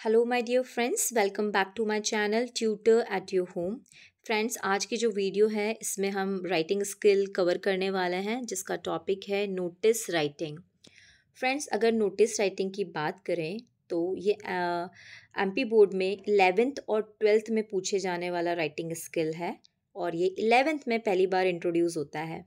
Hello my dear friends welcome back to my channel tutor at your home friends आज की जो video है, इसमें हम राइटिंग स्किल कवर करने वाले हैं, जिसका टॉपिक है नोटिस राइटिंग फ्रेंड्स अगर नोटिस राइटिंग की बात करें तो ये एमपी बोर्ड में इलेवेंथ और ट्वेल्थ में पूछे जाने वाला राइटिंग स्किल है और ये इलेवेंथ में पहली बार इंट्रोड्यूस होता है।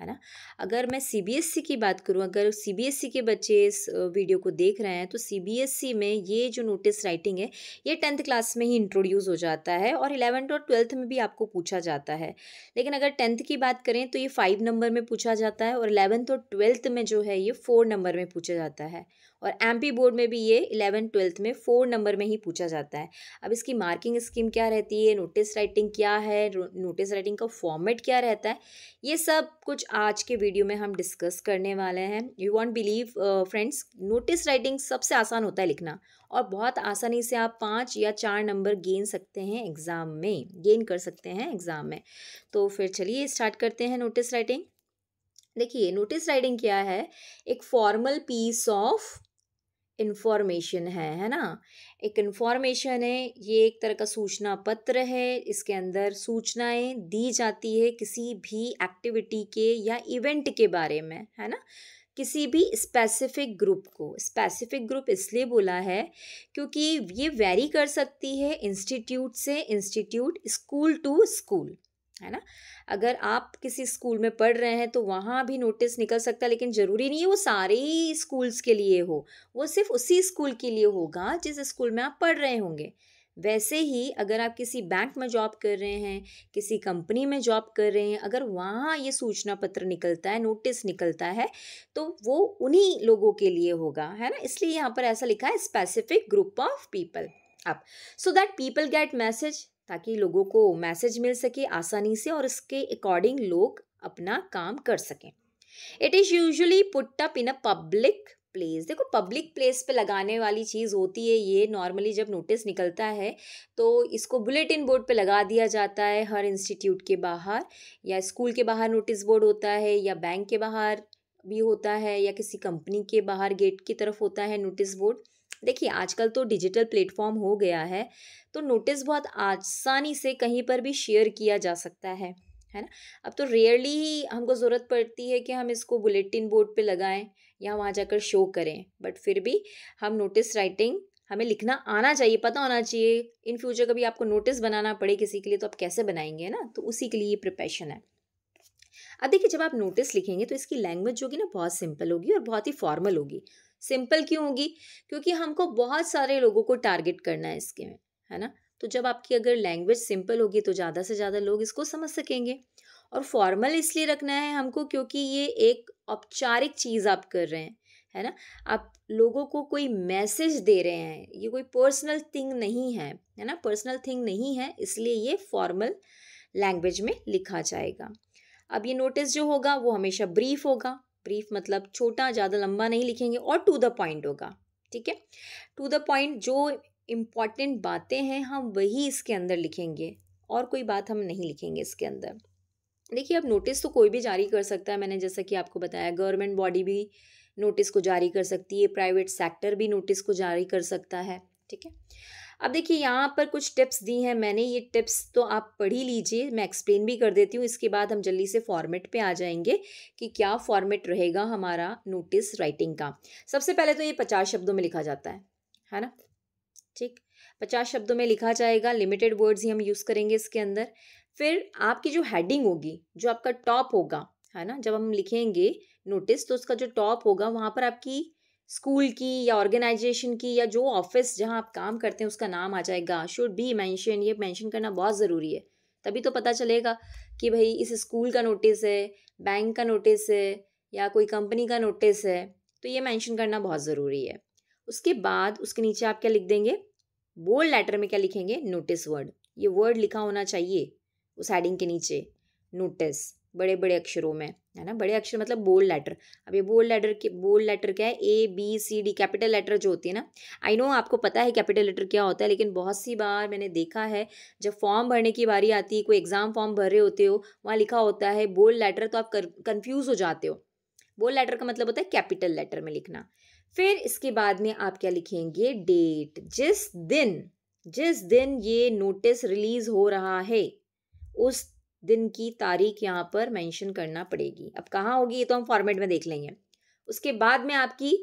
है ना? अगर मैं सीबीएसई की बात करूँ, अगर सीबीएसई के बच्चे इस वीडियो को देख रहे हैं तो सीबीएसई में ये जो नोटिस राइटिंग है, ये टेंथ क्लास में ही इंट्रोड्यूस हो जाता है और इलेवेंथ और ट्वेल्थ में भी आपको पूछा जाता है। लेकिन अगर टेंथ की बात करें तो ये फाइव नंबर में पूछा जाता है और इलेवेंथ और ट्वेल्थ में जो है, ये फोर नंबर में पूछा जाता है। और एमपी बोर्ड में भी ये इलेवन ट्वेल्थ में फोर नंबर में ही पूछा जाता है। अब इसकी मार्किंग स्कीम क्या रहती है? नोटिस राइटिंग क्या है? नोटिस राइटिंग का फॉर्मेट क्या रहता है? ये सब कुछ आज के वीडियो में हम डिस्कस करने वाले हैं। You won't believe friends notice writing सबसे आसान होता है लिखना। और बहुत आसानी से आप पाँच या चार नंबर गेन सकते हैं एग्ज़ाम में गेन कर सकते हैं एग्ज़ाम में। तो फिर चलिए स्टार्ट करते हैं नोटिस राइटिंग देखिए नोटिस राइटिंग क्या है? एक फॉर्मल पीस ऑफ़ इन्फॉर्मेशन है है ना? एक इन्फॉर्मेशन है, ये एक तरह का सूचना पत्र है, इसके अंदर सूचनाएँ दी जाती है किसी भी एक्टिविटी के या इवेंट के बारे में, है ना? किसी भी स्पेसिफिक ग्रुप को। स्पेसिफिक ग्रुप इसलिए बोला है क्योंकि ये वेरी कर सकती है इंस्टीट्यूट से इंस्टीट्यूट स्कूल टू स्कूल है ना? अगर आप किसी स्कूल में पढ़ रहे हैं तो वहाँ भी नोटिस निकल सकता है, लेकिन ज़रूरी नहीं है वो सारे ही स्कूल्स के लिए हो। वो सिर्फ़ उसी स्कूल के लिए होगा जिस स्कूल में आप पढ़ रहे होंगे। वैसे ही अगर आप किसी बैंक में जॉब कर रहे हैं, किसी कंपनी में जॉब कर रहे हैं, अगर वहाँ ये सूचना पत्र निकलता है, नोटिस निकलता है तो वो उन्हीं लोगों के लिए होगा, है ना? इसलिए यहाँ पर ऐसा लिखा है स्पेसिफिक ग्रुप ऑफ़ पीपल अब so that people get message ताकि लोगों को मैसेज मिल सके आसानी से और इसके अकॉर्डिंग लोग अपना काम कर सकें। It is usually put up in a public place देखो पब्लिक प्लेस पे लगाने वाली चीज़ होती है ये। नॉर्मली जब नोटिस निकलता है तो इसको बुलेटिन बोर्ड पे लगा दिया जाता है हर इंस्टीट्यूट के बाहर, या स्कूल के बाहर नोटिस बोर्ड होता है, या बैंक के बाहर भी होता है, या किसी कंपनी के बाहर गेट की तरफ़ होता है नोटिस बोर्ड देखिए, आजकल तो डिजिटल प्लेटफॉर्म हो गया है तो नोटिस बहुत आसानी से कहीं पर भी शेयर किया जा सकता है है ना? अब तो रेयरली ही हमको ज़रूरत पड़ती है कि हम इसको बुलेटिन बोर्ड पे लगाएँ या वहाँ जाकर शो करें, बट फिर भी हम नोटिस राइटिंग हमें लिखना आना चाहिए, पता होना चाहिए, इन फ्यूचर कभी आपको नोटिस बनाना पड़े किसी के लिए तो आप कैसे बनाएँगे ना? तो उसी के लिए ये प्रिपरेशन है। अब देखिए, जब आप नोटिस लिखेंगे तो इसकी लैंग्वेज होगी ना, बहुत सिंपल होगी और बहुत ही फॉर्मल होगी। सिंपल क्यों होगी? क्योंकि हमको बहुत सारे लोगों को टारगेट करना है इसके में, है ना? तो जब आपकी अगर लैंग्वेज सिंपल होगी तो ज़्यादा से ज़्यादा लोग इसको समझ सकेंगे। और फॉर्मल इसलिए रखना है हमको क्योंकि ये एक औपचारिक चीज़ आप कर रहे हैं, है ना? आप लोगों को कोई मैसेज दे रहे हैं, ये कोई पर्सनल थिंग नहीं है है ना? पर्सनल थिंग नहीं है, इसलिए ये फॉर्मल लैंग्वेज में लिखा जाएगा। अब ये नोटिस जो होगा वो हमेशा ब्रीफ होगा ब्रीफ मतलब छोटा, ज़्यादा लंबा नहीं लिखेंगे और टू द पॉइंट होगा, ठीक है? टू द पॉइंट जो इंपॉर्टेंट बातें हैं, हम वही इसके अंदर लिखेंगे, और कोई बात हम नहीं लिखेंगे इसके अंदर। देखिए, अब नोटिस तो कोई भी जारी कर सकता है, मैंने जैसा कि आपको बताया गवर्नमेंट बॉडी भी नोटिस को जारी कर सकती है प्राइवेट सेक्टर भी नोटिस को जारी कर सकता है, ठीक है? अब देखिए, यहाँ पर कुछ टिप्स दी हैं मैंने, ये टिप्स तो आप पढ़ ही लीजिए, मैं एक्सप्लेन भी कर देती हूँ, इसके बाद हम जल्दी से फॉर्मेट पे आ जाएँगे कि क्या फॉर्मेट रहेगा हमारा नोटिस राइटिंग का। सबसे पहले तो ये पचास शब्दों में लिखा जाता है है ना? ठीक? पचास शब्दों में लिखा जाएगा, लिमिटेड वर्ड्स ही हम यूज़ करेंगे इसके अंदर। फिर आपकी जो हेडिंग होगी, जो आपका टॉप होगा, है ना? जब हम लिखेंगे नोटिस तो उसका जो टॉप होगा, वहाँ पर आपकी स्कूल की या ऑर्गेनाइजेशन की या जो ऑफ़िस जहाँ आप काम करते हैं, उसका नाम आ जाएगा। शुड बी मैंशन, ये मैंशन करना बहुत ज़रूरी है। तभी तो पता चलेगा कि भाई इस स्कूल का नोटिस है, बैंक का नोटिस है, या कोई कंपनी का नोटिस है तो ये मैंशन करना बहुत ज़रूरी है। उसके बाद उसके नीचे आप क्या लिख देंगे? बोल्ड लेटर में क्या लिखेंगे? Notice word. ये वर्ड लिखा होना चाहिए उस हेडिंग के नीचे, नोटिस। बड़े बड़े अक्षरों में, है ना? बड़े अक्षर मतलब बोल्ड लेटर अब ये बोल्ड लेटर के बोल्ड लेटर क्या है? A B C D capital letter जो होती है ना आई नो आपको पता है कैपिटल लेटर क्या होता है, लेकिन बहुत सी बार मैंने देखा है, जब फॉर्म भरने की बारी आती है, कोई एग्ज़ाम फॉर्म भर रहे होते हो, वहाँ लिखा होता है बोल्ड लेटर तो आप कन्फ्यूज़ हो जाते हो। बोल्ड लेटर का मतलब होता है कैपिटल लेटर में लिखना। फिर इसके बाद में आप क्या लिखेंगे? डेट जिस दिन जिस दिन ये नोटिस रिलीज़ हो रहा है, उस दिन की तारीख यहाँ पर मेंशन करना पड़ेगी। अब कहाँ होगी ये तो हम फॉर्मेट में देख लेंगे। उसके बाद में आपकी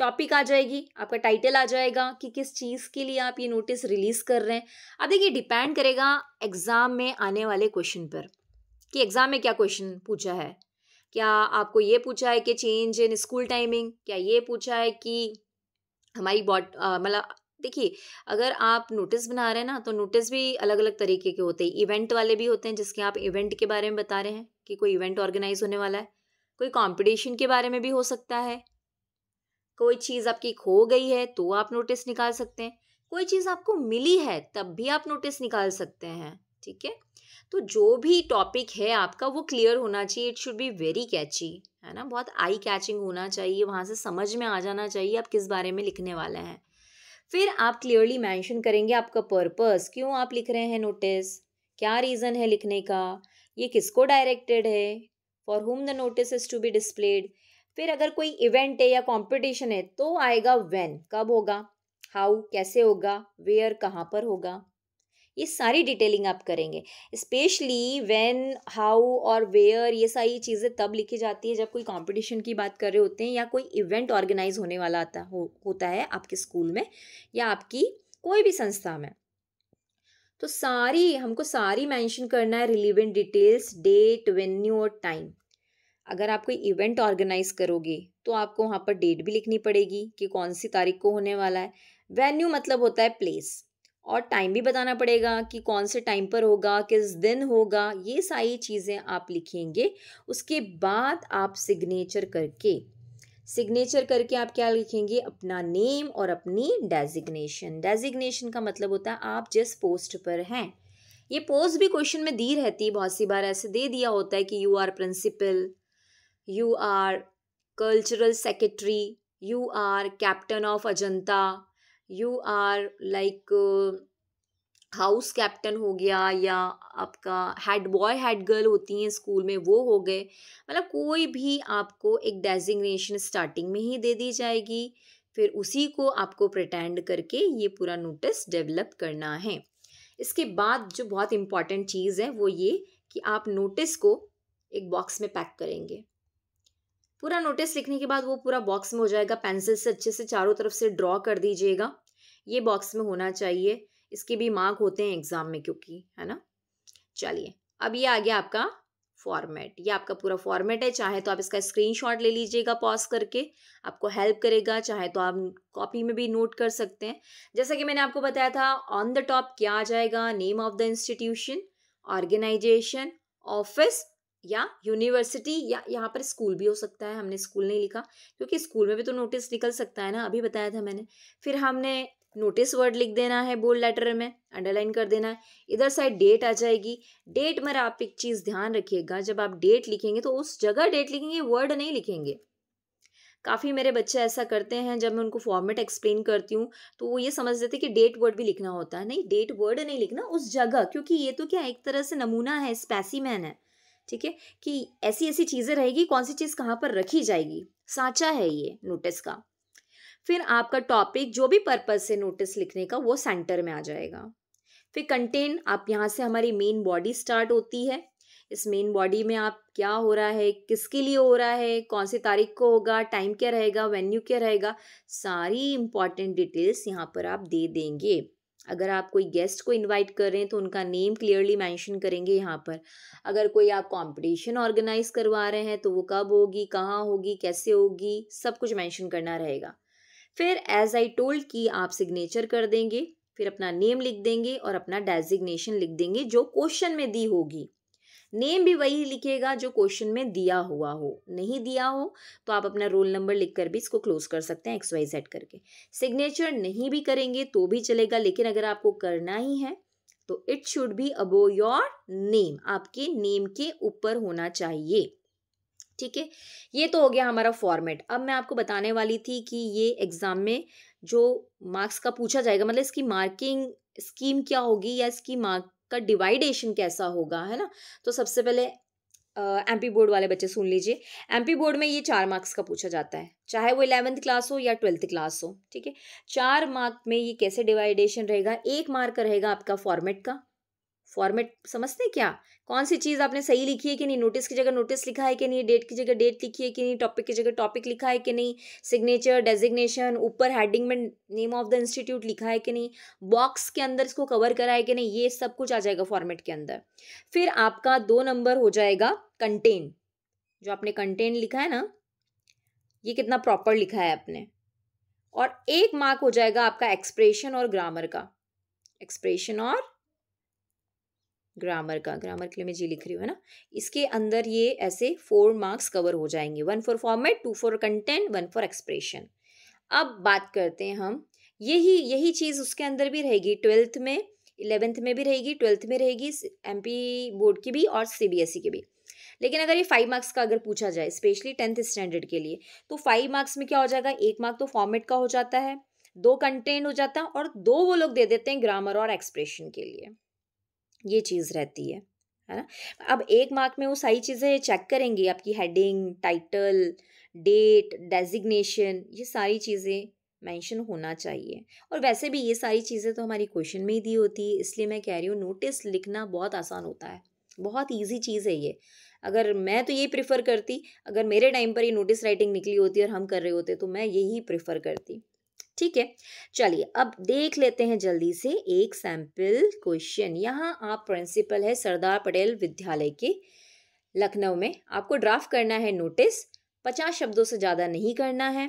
टॉपिक आ जाएगी, आपका टाइटल आ जाएगा कि किस चीज़ के लिए आप ये नोटिस रिलीज़ कर रहे हैं। अब देखिए डिपेंड करेगा एग्ज़ाम में आने वाले क्वेश्चन पर कि एग्ज़ाम में क्या क्वेश्चन पूछा है। क्या आपको ये पूछा है कि चेंज इन स्कूल टाइमिंग क्या ये पूछा है कि हमारी बॉट मतलब देखिए, अगर आप नोटिस बना रहे हैं ना तो नोटिस भी अलग अलग तरीके के होते हैं। इवेंट वाले भी होते हैं, जिसके आप इवेंट के बारे में बता रहे हैं कि कोई इवेंट ऑर्गेनाइज होने वाला है। कोई कंपटीशन के बारे में भी हो सकता है। कोई चीज़ आपकी खो गई है तो आप नोटिस निकाल सकते हैं। कोई चीज़ आपको मिली है, तब भी आप नोटिस निकाल सकते हैं, ठीक है? तो जो भी टॉपिक है आपका, वो क्लियर होना चाहिए। It should be very catchy, है ना? बहुत आई कैचिंग होना चाहिए, वहाँ से समझ में आ जाना चाहिए, आप किस बारे में लिखने वाले हैं। फिर आप क्लियरली मेंशन करेंगे आपका पर्पस क्यों आप लिख रहे हैं नोटिस क्या रीज़न है लिखने का? ये किसको डायरेक्टेड है? For whom the notice is to be displayed फिर अगर कोई इवेंट है या कॉम्पिटिशन है तो आएगा वेन कब होगा? हाउ कैसे होगा? वेयर कहाँ पर होगा? ये सारी डिटेलिंग आप करेंगे। स्पेशली व्हेन हाउ और वेयर ये सारी चीज़ें तब लिखी जाती है जब कोई कंपटीशन की बात कर रहे होते हैं या कोई इवेंट ऑर्गेनाइज होने वाला आता हो, होता है आपके स्कूल में या आपकी कोई भी संस्था में। तो सारी हमको सारी मेंशन करना है रिलीवेंट डिटेल्स डेट वेन्यू और टाइम अगर आप कोई इवेंट ऑर्गेनाइज करोगे तो आपको वहाँ पर डेट भी लिखनी पड़ेगी कि कौन सी तारीख को होने वाला है। वेन्यू मतलब होता है प्लेस और टाइम भी बताना पड़ेगा कि कौन से टाइम पर होगा, किस दिन होगा, ये सारी चीज़ें आप लिखेंगे। उसके बाद आप सिग्नेचर करके सिग्नेचर करके आप क्या लिखेंगे? अपना नेम और अपनी डेजिग्नेशन डेजिग्नेशन का मतलब होता है आप जिस पोस्ट पर हैं। ये पोस्ट भी क्वेश्चन में दी रहती है, बहुत सी बार ऐसे दे दिया होता है कि you are principal you are cultural secretary you are captain of Ajanta you are like house captain हो गया या आपका हेड बॉय हेड गर्ल होती हैं स्कूल में, वो हो गए। मतलब कोई भी आपको एक डेजिग्नेशन स्टार्टिंग में ही दे दी जाएगी। फिर उसी को आपको प्रटेंड करके ये पूरा नोटिस डेवलप करना है। इसके बाद जो बहुत इंपॉर्टेंट चीज़ है, वो ये कि आप नोटिस को एक बॉक्स में पैक करेंगे। पूरा नोटिस लिखने के बाद वो पूरा बॉक्स में हो जाएगा। पेंसिल से अच्छे से चारों तरफ़ से ड्रॉ कर दीजिएगा। ये बॉक्स में होना चाहिए। इसके भी मार्क होते हैं एग्ज़ाम में क्योंकि, है ना? चलिए, अब ये आ गया आपका फॉर्मेट ये आपका पूरा फॉर्मेट है। चाहे तो आप इसका स्क्रीनशॉट ले लीजिएगा पॉज करके। आपको हेल्प करेगा। चाहे तो आप कॉपी में भी नोट कर सकते हैं। जैसा कि मैंने आपको बताया था ऑन द टॉप क्या आ जाएगा? Name of the institution organisation office या यूनिवर्सिटी या यहाँ पर स्कूल भी हो सकता है, हमने स्कूल नहीं लिखा, क्योंकि स्कूल में भी तो नोटिस निकल सकता है ना, अभी बताया था मैंने। फिर हमने नोटिस वर्ड लिख देना है बोल्ड लेटर में, अंडरलाइन कर देना है, इधर साइड डेट आ जाएगी। डेट में आप एक चीज़ ध्यान रखिएगा, जब आप डेट लिखेंगे तो उस जगह डेट लिखेंगे, वर्ड नहीं लिखेंगे। काफ़ी मेरे बच्चे ऐसा करते हैं, जब मैं उनको फॉर्मेट एक्सप्लेन करती हूँ तो वो ये समझ देते कि डेट वर्ड भी लिखना होता है। नहीं, डेट वर्ड नहीं लिखना, उस जगह, क्योंकि ये तो क्या, एक तरह से नमूना है, स्पेसिमैन है। ठीक है? कि ऐसी ऐसी चीज़ें रहेगी, कौन सी चीज़ कहाँ पर रखी जाएगी? साचा है ये नोटिस का। फिर आपका टॉपिक जो भी पर्पज से नोटिस लिखने का, वो सेंटर में आ जाएगा। फिर कंटेन आप यहाँ से हमारी मेन बॉडी स्टार्ट होती है। इस मेन बॉडी में आप क्या हो रहा है, किसके लिए हो रहा है, कौन सी तारीख को होगा टाइम क्या रहेगा वेन्यू क्या रहेगा, सारी इंपॉर्टेंट डिटेल्स यहाँ पर आप दे देंगे। अगर आप कोई गेस्ट को इनवाइट कर रहे हैं तो उनका नेम क्लियरली मेंशन करेंगे यहाँ पर। अगर कोई आप कंपटीशन ऑर्गेनाइज करवा रहे हैं तो वो कब होगी, कहाँ होगी, कैसे होगी, सब कुछ मेंशन करना रहेगा। फिर एज आई टोल्ड कि आप सिग्नेचर कर देंगे, फिर अपना नेम लिख देंगे और अपना डेजिग्नेशन लिख देंगे, जो क्वेश्चन में दी होगी। नेम भी वही लिखेगा जो क्वेश्चन में दिया हुआ हो। नहीं दिया हो तो आप अपना रोल नंबर लिख कर भी इसको क्लोज कर सकते हैं एक्स वाई जेड करके। सिग्नेचर नहीं भी करेंगे तो भी चलेगा, लेकिन अगर आपको करना ही है तो it should be above your name आपके नेम के ऊपर होना चाहिए। ठीक है? ये तो हो गया हमारा फॉर्मेट अब मैं आपको बताने वाली थी कि ये एग्ज़ाम में जो मार्क्स का पूछा जाएगा मतलब इसकी मार्किंग स्कीम क्या होगी या इसकी मार्क का डिवाइडेशन कैसा होगा, है ना? तो सबसे पहले एमपी बोर्ड वाले बच्चे सुन लीजिए। एमपी बोर्ड में ये चार मार्क्स का पूछा जाता है, चाहे वो इलेवेंथ क्लास हो या ट्वेल्थ क्लास हो, ठीक है? चार मार्क में ये कैसे डिवाइडेशन रहेगा? एक मार्क रहेगा आपका फॉर्मेट का फॉर्मेट समझते हैं क्या? कौन सी चीज़ आपने सही लिखी है कि नहीं? नोटिस की जगह नोटिस लिखा है कि नहीं? डेट की जगह डेट लिखी है कि नहीं? टॉपिक की जगह टॉपिक लिखा है कि नहीं? सिग्नेचर डेजिग्नेशन ऊपर हेडिंग में नेम ऑफ़ द इंस्टीट्यूट लिखा है कि नहीं? बॉक्स के अंदर इसको कवर करा है कि नहीं? ये सब कुछ आ जाएगा फॉर्मेट के अंदर। फिर आपका दो नंबर हो जाएगा कंटेन जो आपने कंटेन लिखा है ना, ये कितना प्रॉपर लिखा है आपने। और एक मार्क हो जाएगा आपका एक्सप्रेशन और ग्रामर का। एक्सप्रेशन और ग्रामर का, ग्रामर के लिए मैं जी लिख रही हूँ, है ना? इसके अंदर ये ऐसे फोर मार्क्स कवर हो जाएँगे। One for format two for content one for expression अब बात करते हैं हम। यही यही चीज़ उसके अंदर भी रहेगी। ट्वेल्थ में इलेवेंथ में भी रहेगी ट्वेल्थ में रहेगी एमपी बोर्ड की भी और सी e की भी। लेकिन अगर ये फाइव मार्क्स का अगर पूछा जाए स्पेशली टेंथ स्टैंडर्ड के लिए तो फाइव मार्क्स में क्या हो जाएगा एक मार्क तो फॉर्मेट का हो जाता है, दो कंटेंट हो जाता है और दो वो लोग दे देते हैं ग्रामर और एक्सप्रेशन के लिए। ये चीज़ रहती है है ना? अब एक मार्क में वो सारी चीज़ें चेक करेंगे, आपकी हेडिंग टाइटल डेट डेजिग्नेशन ये सारी चीज़ें मेंशन होना चाहिए। और वैसे भी ये सारी चीज़ें तो हमारी क्वेश्चन में ही दी होती है, इसलिए मैं कह रही हूँ नोटिस लिखना बहुत आसान होता है। बहुत ईजी चीज़ है ये। अगर मैं तो यही प्रिफर करती, अगर मेरे टाइम पर ये नोटिस राइटिंग निकली होती और हम कर रहे होते तो मैं यही प्रिफर करती। ठीक है? चलिए, अब देख लेते हैं जल्दी से एक सैंपल क्वेश्चन यहाँ आप प्रिंसिपल है सरदार पटेल विद्यालय के लखनऊ में। आपको ड्राफ्ट करना है नोटिस पचास शब्दों से ज़्यादा नहीं करना है।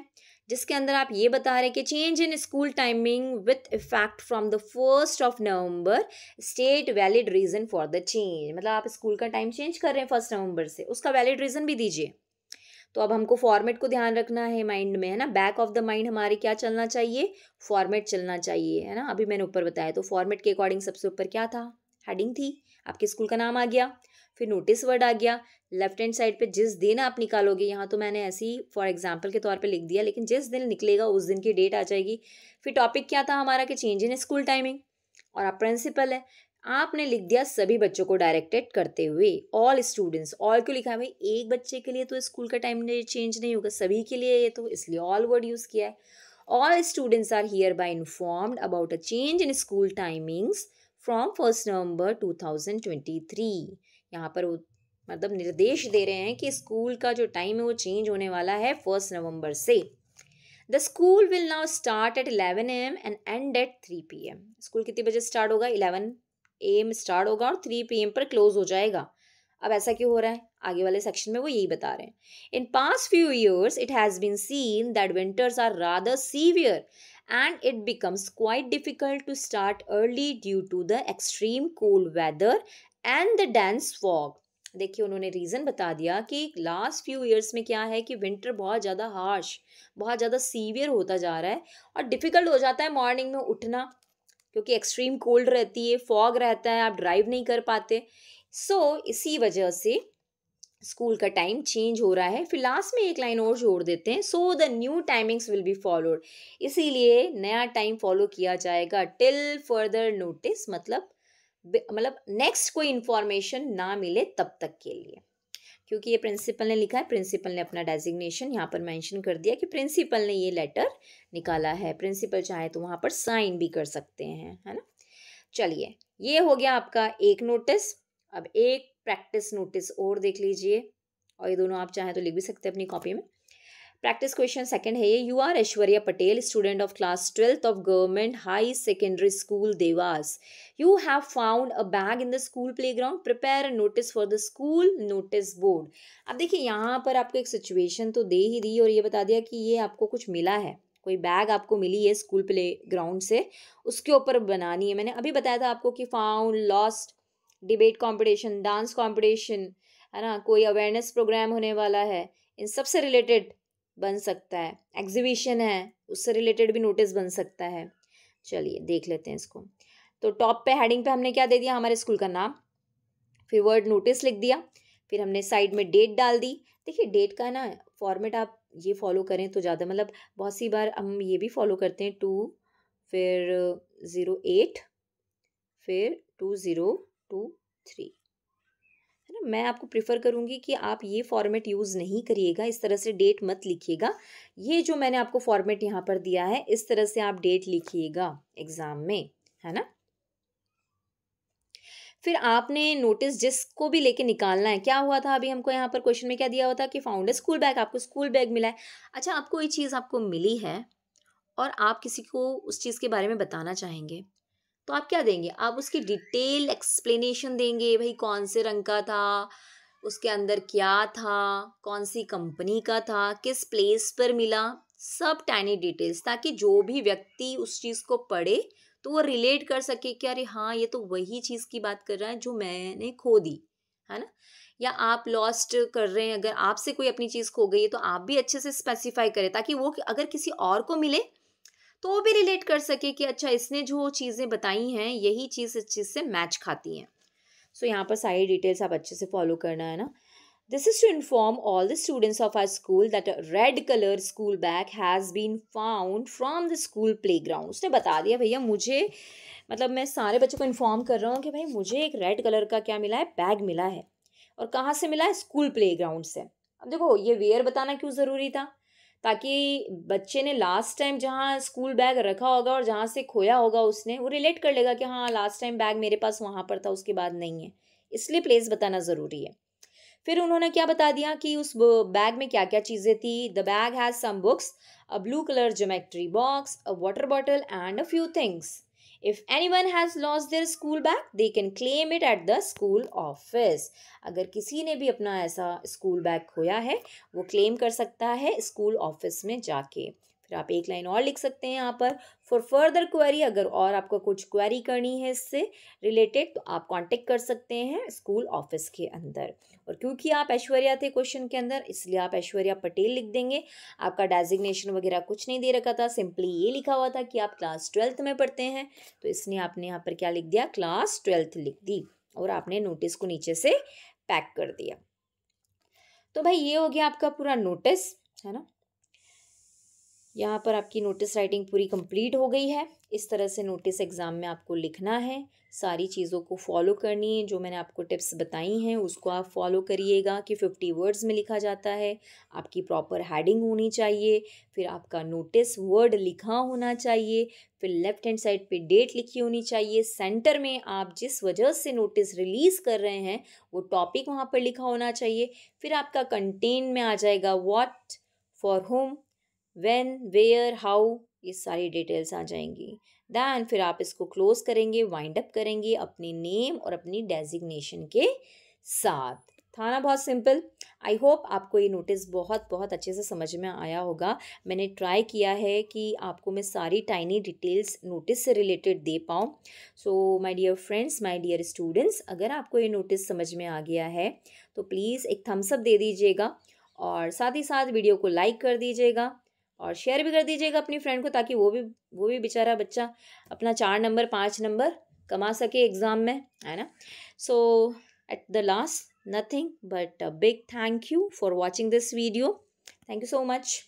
जिसके अंदर आप ये बता रहे कि change in school timing with effect from the first of November state valid reason for the change मतलब आप स्कूल का टाइम चेंज कर रहे हैं फ़र्स्ट नवंबर से। उसका वैलिड रीजन भी दीजिए। तो अब हमको फॉर्मेट को ध्यान रखना है माइंड में, है ना? बैक ऑफ़ द माइंड हमारे क्या चलना चाहिए? फॉर्मेट चलना चाहिए, है ना? अभी मैंने ऊपर बताया तो फॉर्मेट के अकॉर्डिंग सबसे ऊपर क्या था? हेडिंग थी। आपके स्कूल का नाम आ गया। फिर नोटिस वर्ड आ गया। लेफ़्ट हैंड साइड पे जिस दिन आप निकालोगे, यहाँ तो मैंने ऐसी फॉर एग्ज़ाम्पल के तौर पे लिख दिया, लेकिन जिस दिन निकलेगा, उस दिन की डेट आ जाएगी। फिर टॉपिक क्या था हमारा कि चेंज इन स्कूल टाइमिंग और आप प्रिंसिपल है आपने लिख दिया सभी बच्चों को डायरेक्टेड करते हुए ऑल स्टूडेंट्स ऑल क्यों लिखा है भाई? एक बच्चे के लिए तो स्कूल का टाइम चेंज नहीं होगा, सभी के लिए ये तो इसलिए ऑल वर्ड यूज़ किया है। All students are hereby informed about a change in school timings from first November two thousand twenty three यहाँ पर मतलब निर्देश दे रहे हैं कि स्कूल का जो टाइम है वो चेंज होने वाला है फ़र्स्ट नवंबर से। The school will now start at eleven AM and end at three P M school कितने बजे स्टार्ट होगा? इलेवन एम स्टार्ट होगा और थ्री पी एम पर क्लोज हो जाएगा। अब ऐसा क्यों हो रहा है? आगे वाले सेक्शन में वो यही बता रहे हैं। In past few years it has been seen that winters are rather severe and it becomes quite difficult to start early due to the extreme cold weather and the dense fog देखिए, उन्होंने reason बता दिया कि last few years में क्या है कि winter बहुत ज़्यादा हार्श बहुत ज़्यादा सीवियर होता जा रहा है और डिफ़िकल्ट हो जाता है मॉर्निंग में उठना। क्योंकि एक्सट्रीम कोल्ड रहती है फॉग रहता है आप ड्राइव नहीं कर पाते। सो so, इसी वजह से स्कूल का टाइम चेंज हो रहा है। फिर लास्ट में एक लाइन और जोड़ देते हैं। So the new timings will be followed इसीलिए नया टाइम फॉलो किया जाएगा। टिल फर्दर नोटिस मतलब मतलब नेक्स्ट कोई इन्फॉर्मेशन ना मिले तब तक के लिए। क्योंकि ये प्रिंसिपल ने लिखा है प्रिंसिपल ने अपना डेजिग्नेशन यहाँ पर मेंशन कर दिया कि प्रिंसिपल ने ये लेटर निकाला है। प्रिंसिपल चाहे तो वहाँ पर साइन भी कर सकते हैं, है ना? चलिए, ये हो गया आपका एक नोटिस अब एक प्रैक्टिस नोटिस और देख लीजिए। और ये दोनों आप चाहें तो लिख भी सकते हैं अपनी कॉपी में। प्रैक्टिस क्वेश्चन सेकंड है ये। You are Aishwarya Patel student of class twelfth of government high secondary school Dewas you have found a bag in the school playground prepare notice for the school notice board अब देखिए, यहाँ पर आपको एक situation तो दे ही दी और ये बता दिया कि ये आपको कुछ मिला है। कोई बैग आपको मिली है स्कूल प्ले ग्राउंड से, उसके ऊपर बनानी है। मैंने अभी बताया था आपको कि found lost debate competition dance competition है ना? कोई अवेयरनेस प्रोग्राम होने वाला है। इन सबसे रिलेटेड बन सकता है। एग्जीबिशन है, उससे रिलेटेड भी नोटिस बन सकता है। चलिए, देख लेते हैं इसको। तो टॉप पे हेडिंग पे हमने क्या दे दिया? हमारे स्कूल का नाम। फिर वर्ड नोटिस लिख दिया। फिर हमने साइड में डेट डाल दी। देखिए डेट का ना फॉर्मेट आप ये फॉलो करें तो ज़्यादा मतलब बहुत सी बार हम ये भी फॉलो करते हैं। टू फिर ज़ीरो एट फिर टू ज़ीरो टू थ्री मैं आपको प्रिफर करूँगी कि आप ये फॉर्मेट यूज़ नहीं करिएगा, इस तरह से डेट मत लिखिएगा। ये जो मैंने आपको फॉर्मेट यहाँ पर दिया है, इस तरह से आप डेट लिखिएगा एग्ज़ाम में, है ना? फिर आपने नोटिस जिसको भी लेके निकालना है, क्या हुआ था अभी हमको यहाँ पर क्वेश्चन में क्या दिया हुआ था कि फाउंड स्कूल बैग आपको स्कूल बैग मिला है। अच्छा आपको ये चीज़ आपको मिली है और आप किसी को उस चीज़ के बारे में बताना चाहेंगे। तो आप क्या देंगे? आप उसकी डिटेल एक्सप्लेनेशन देंगे, भाई कौन से रंग का था, उसके अंदर क्या था, कौन सी कंपनी का था, किस प्लेस पर मिला, सब टाइनी डिटेल्स ताकि जो भी व्यक्ति उस चीज़ को पढ़े तो वो रिलेट कर सके कि अरे हाँ ये तो वही चीज़ की बात कर रहा है जो मैंने खो दी, है ना? या आप लॉस्ट कर रहे हैं, अगर आपसे कोई अपनी चीज़ खो गई है तो आप भी अच्छे से स्पेसिफाई करें, ताकि वो अगर किसी और को मिले तो भी रिलेट कर सके कि अच्छा इसने जो चीज़ें बताई हैं यही चीज़ इस चीज़ से मैच खाती हैं। सो so, यहाँ पर सारी डिटेल्स आप अच्छे से फॉलो करना है ना? This is to inform all the students of our school that red colour school bag has been found from the school playground उसने बता दिया भैया मुझे मतलब मैं सारे बच्चों को इन्फॉर्म कर रहा हूँ कि भाई मुझे एक रेड कलर का क्या मिला है? बैग मिला है। और कहाँ से मिला है? स्कूल प्ले ग्राउंड से. अब देखो ये वेयर बताना क्यों ज़रूरी था? ताकि बच्चे ने लास्ट टाइम जहाँ स्कूल बैग रखा होगा और जहाँ से खोया होगा उसने, वो रिलेट कर लेगा कि हाँ लास्ट टाइम बैग मेरे पास वहाँ पर था, उसके बाद नहीं है। इसलिए प्लेस बताना ज़रूरी है। फिर उन्होंने क्या बता दिया कि उस बैग में क्या क्या चीज़ें थी? The bag has some books a blue colour geometry box a water bottle and a few things if anyone has lost their school bag they can claim it at the school office अगर किसी ने भी अपना ऐसा school bag खोया है, वो claim कर सकता है स्कूल ऑफ़िस में जाके। फिर आप एक लाइन और लिख सकते हैं यहाँ पर। फॉर फर्दर क्वेरी अगर और आपको कुछ क्वेरी करनी है इससे रिलेटेड तो आप कांटेक्ट कर सकते हैं स्कूल ऑफ़िस के अंदर। और क्योंकि आप ऐश्वर्या थे क्वेश्चन के अंदर, इसलिए आप ऐश्वर्या पटेल लिख देंगे। आपका डेजिग्नेशन वगैरह कुछ नहीं दे रखा था सिंपली ये लिखा हुआ था कि आप क्लास ट्वेल्थ में पढ़ते हैं। तो इसने आपने यहाँ पर क्या लिख दिया? क्लास ट्वेल्थ लिख दी और आपने नोटिस को नीचे से पैक कर दिया। तो भाई ये हो गया आपका पूरा नोटिस है ना? यहाँ पर आपकी नोटिस राइटिंग पूरी कंप्लीट हो गई है। इस तरह से नोटिस एग्ज़ाम में आपको लिखना है। सारी चीज़ों को फॉलो करनी है। जो मैंने आपको टिप्स बताई हैं, उसको आप फॉलो करिएगा कि फिफ्टी वर्ड्स में लिखा जाता है। आपकी प्रॉपर हेडिंग होनी चाहिए। फिर आपका नोटिस वर्ड लिखा होना चाहिए। फिर लेफ़्ट हैंड साइड पे डेट लिखी होनी चाहिए। सेंटर में आप जिस वजह से नोटिस रिलीज़ कर रहे हैं, वो टॉपिक वहाँ पर लिखा होना चाहिए। फिर आपका कंटेन में आ जाएगा what for whom when where how ये सारी डिटेल्स आ जाएँगी। दैन फिर आप इसको क्लोज करेंगे वाइंड अप करेंगे अपनी नेम और अपनी डेजिग्नेशन के साथ। था ना बहुत सिंपल आई होप आपको ये नोटिस बहुत बहुत अच्छे से समझ में आया होगा। मैंने ट्राई किया है कि आपको मैं सारी टाइनी डिटेल्स नोटिस से रिलेटेड दे पाऊँ। So my dear friends my dear students अगर आपको ये नोटिस समझ में आ गया है तो प्लीज़ एक थम्सअप दे दीजिएगा और साथ ही साथ वीडियो को लाइक कर दीजिएगा। और शेयर भी कर दीजिएगा अपनी फ्रेंड को ताकि वो भी वो भी बेचारा बच्चा अपना चार नंबर पाँच नंबर कमा सके एग्ज़ाम में, है ना? So at the last nothing but big thank you for watching this video thank you so much